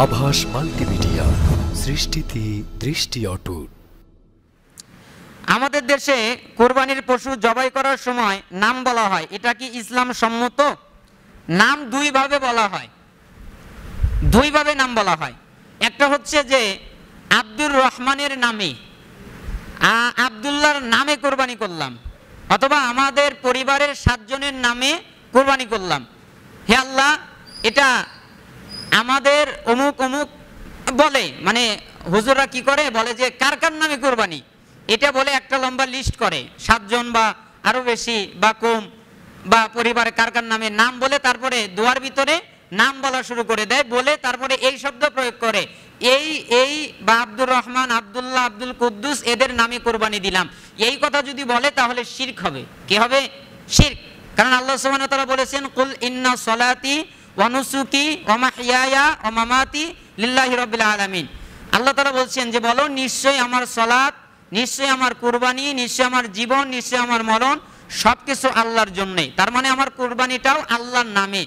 আভাস মাল্টিমিডিয়া, সৃষ্টিতে দৃষ্টি অটুট। আমাদের দেশে কোরবানির পশু জবাই করার সময় নাম বলা হয়। এটা কি ইসলাম সম্মত? নাম দুইভাবে বলা হয়। দুইভাবে নাম বলা হয়। একটা হচ্ছে যে আব্দুর রহমানের নামে, আ- আব্দুল্লাহর নামে কোরবানি করলাম, অথবা আমাদের পরিবারের সাতজনের নামে কোরবানি করলাম। হে আল্লাহ, এটা আমাদের অমুক অমুক বলে মানে হুজুররা কি করে? বলে যে, কার কার নামে কোরবানি? এটা বলে একটা লম্বা লিস্ট করে। সাতজন বা আরও বেশি, বা কম, বা পরিবারের কার কার নামে নাম বলে তারপরে দুয়ার ভিতরে নাম বলা শুরু করে দেয়, বলে তারপরে এই শব্দ প্রয়োগ করে। এই এই বা আব্দুর রহমান, আব্দুল্লাহ, আব্দুল কুদ্দুস এদের নামে কোরবানি দিলাম। এই কথা যদি বলে, তাহলে শির্ক হবে। কি হবে? শির্ক। কারণ আল্লাহ সুবহানাহু ওয়া তাআলা বলেছেন, কুল ইন্না সলাতি ওয়া নুসুকি ওয়া মাহইয়ায়া ওয়া মামাতি লিল্লাহি রাব্বিল আলামিন। আল্লাহ তাআলা বলছেন যে বলো, নিশ্চয়ই আমার সলাত, নিশ্চয়ই আমার কুরবানি, নিশ্চয়ই আমার জীবন, নিশ্চয়ই আমার মরণ সবকিছু আল্লাহর জন্যে। তার মানে আমার কুরবানিটাও আল্লাহর নামে।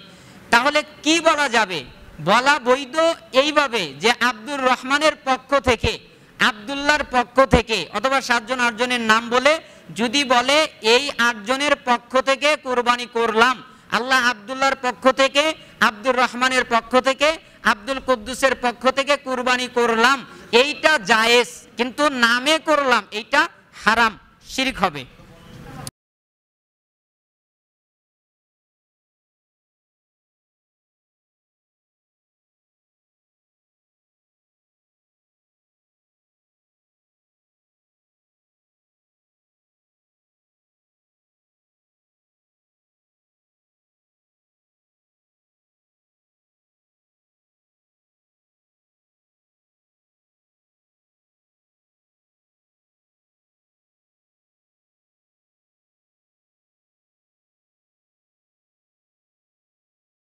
তাহলে কি বলা যাবে? বলা বৈধ এইভাবে যে আব্দুর রহমানের পক্ষ থেকে, আব্দুল্লাহর পক্ষ থেকে অথবা সাতজন আটজনের নাম বলে, যদি বলে, এই আটজনের পক্ষ থেকে কোরবানি করলাম আল্লাহ আবদুল্লার পক্ষ থেকে, আব্দুর রহমানের পক্ষ থেকে, আব্দুল কুদ্দুসের পক্ষ থেকে কুরবানি করলাম। এইটা জায়েজ, কিন্তু নামে করলাম, এইটা হারাম, শিরিক হবে।